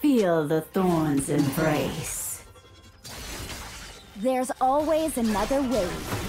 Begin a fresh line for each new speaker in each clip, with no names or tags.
Feel the thorns embrace.
There's always another way.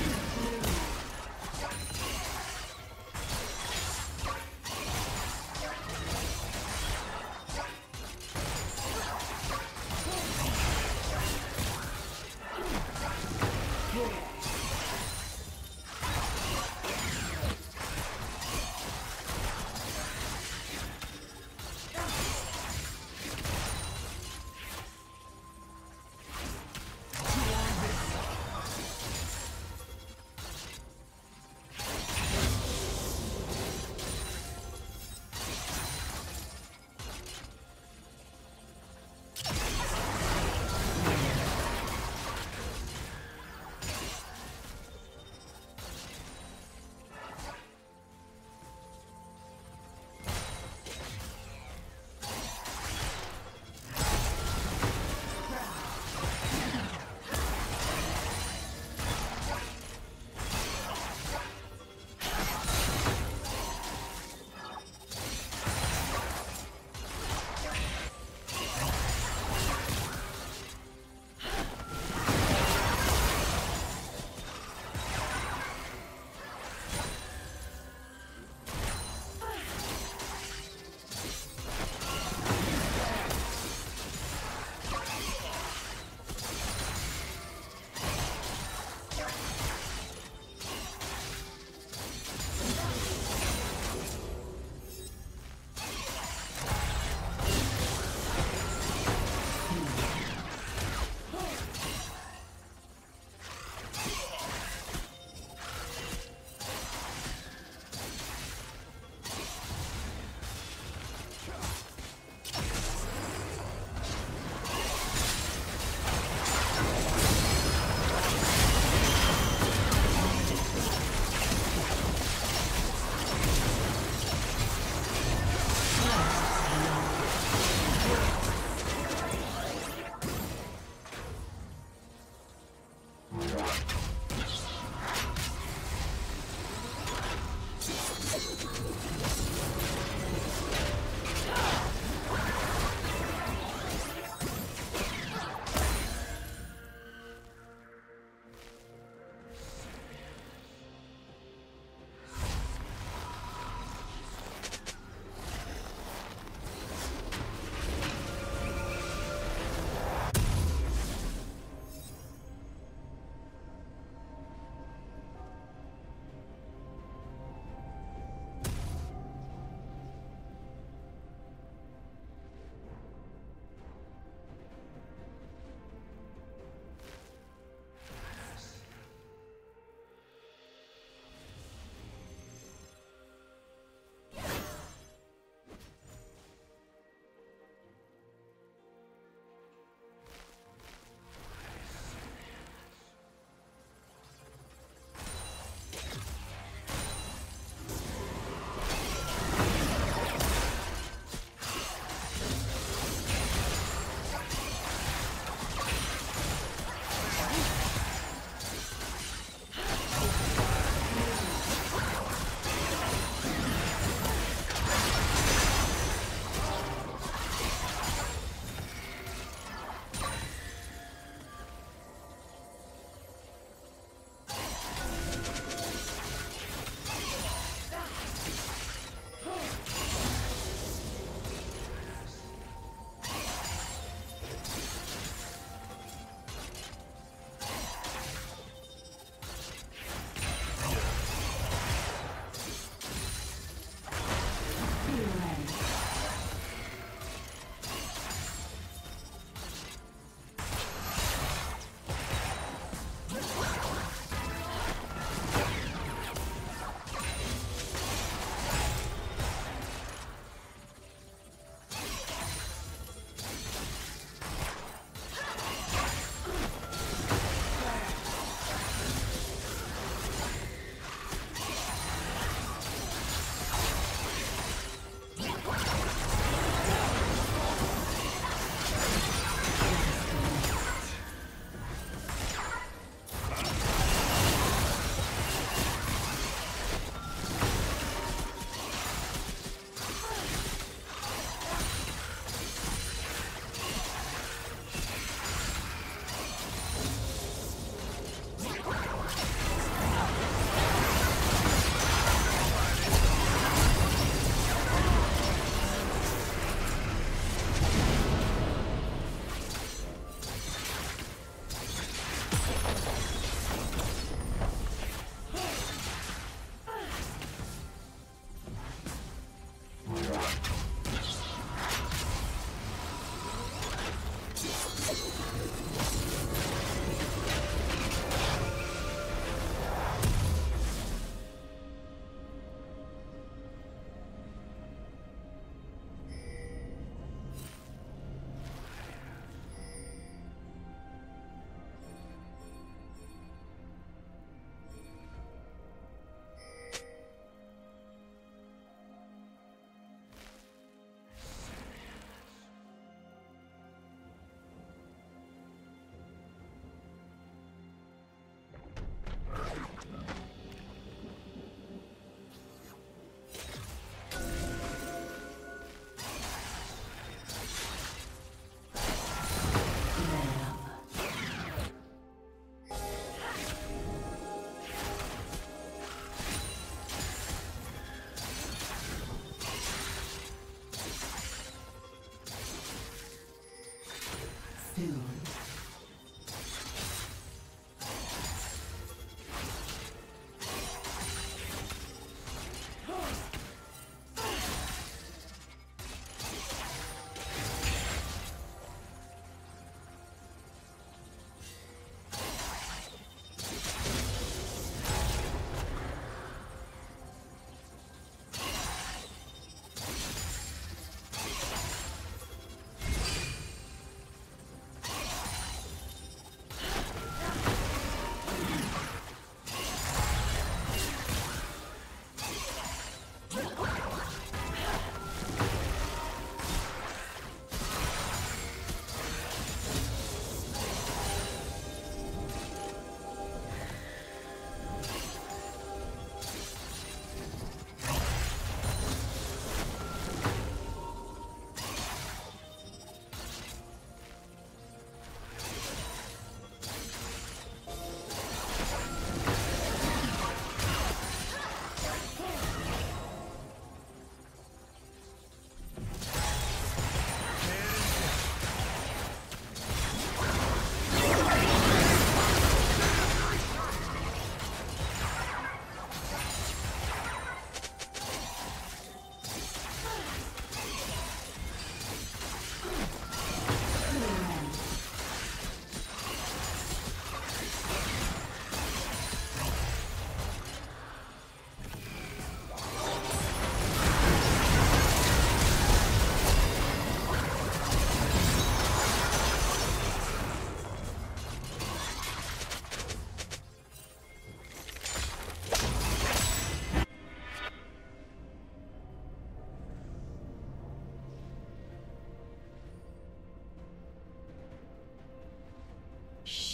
Soon.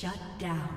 Shut down.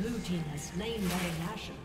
Blue team has slain Baron Nashor.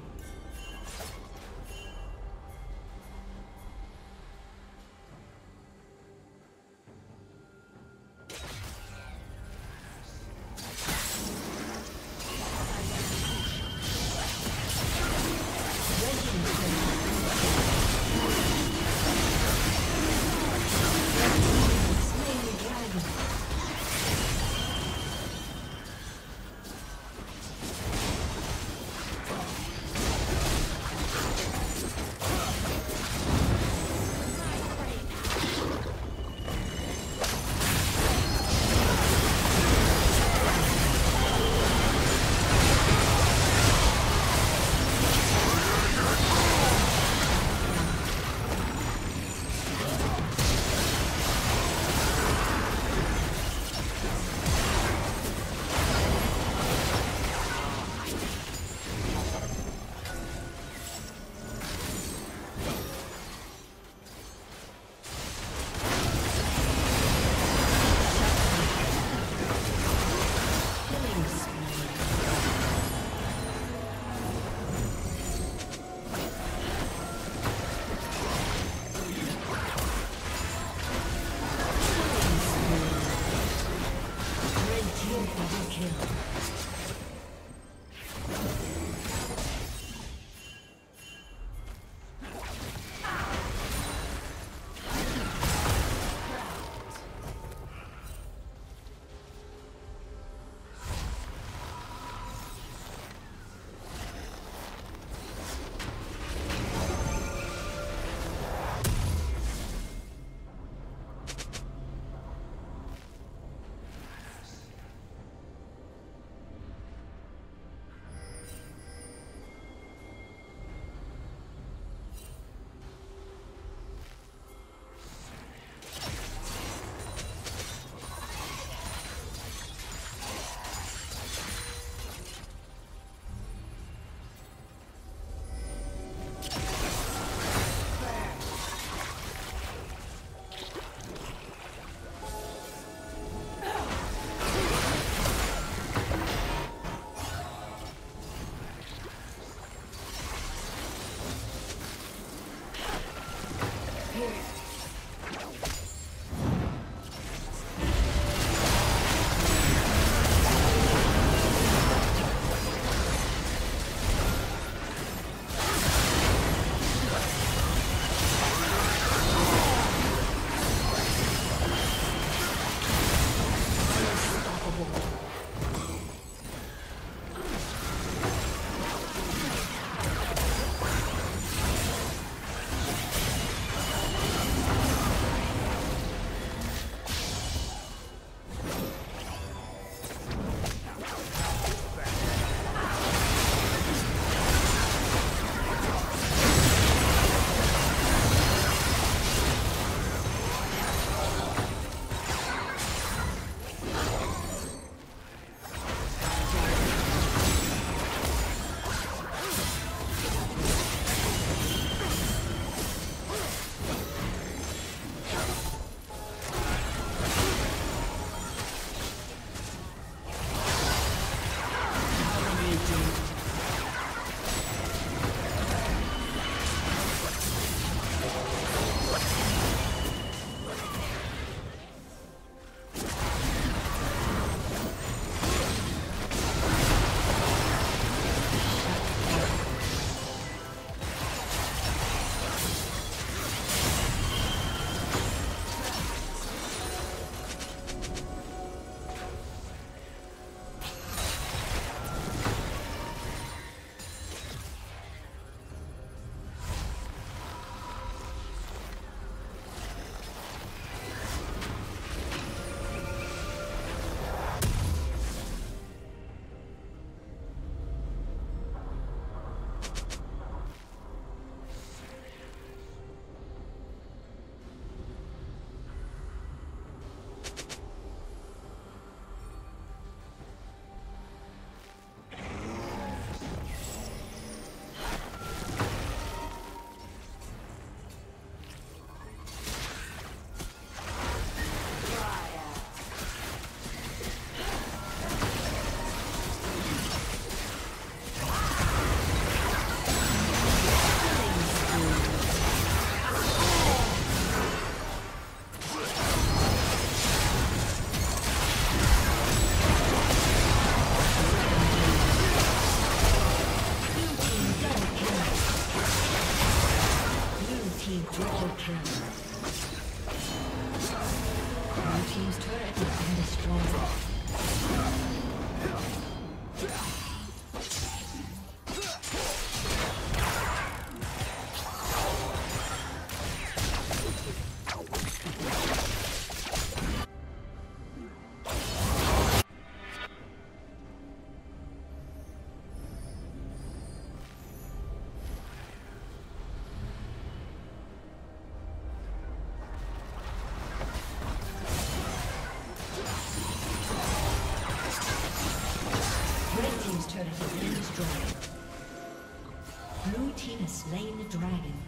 Slain the dragon.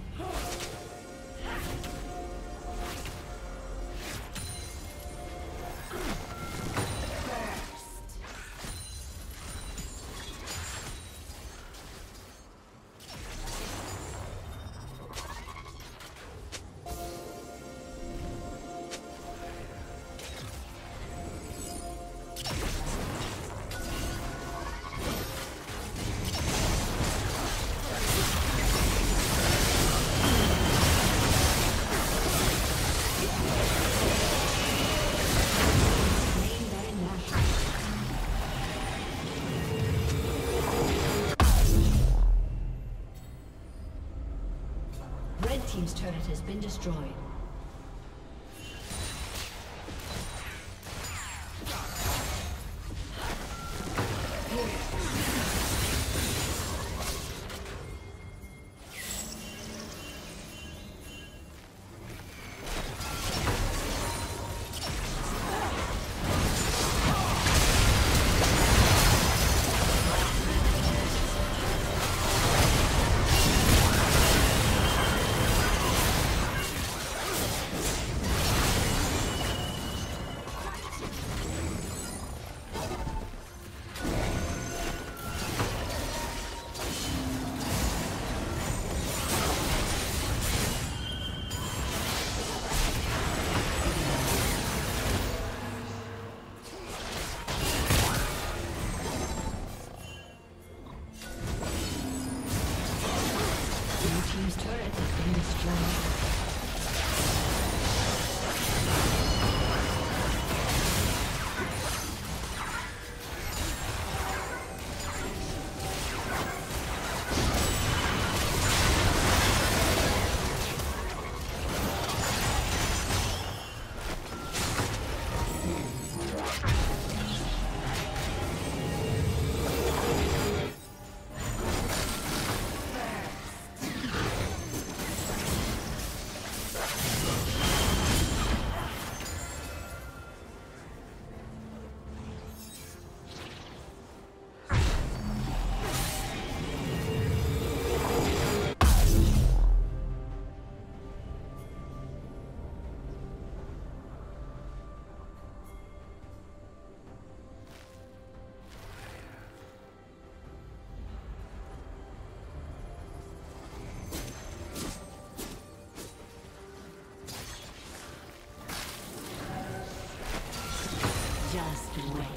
Destroyed. Red.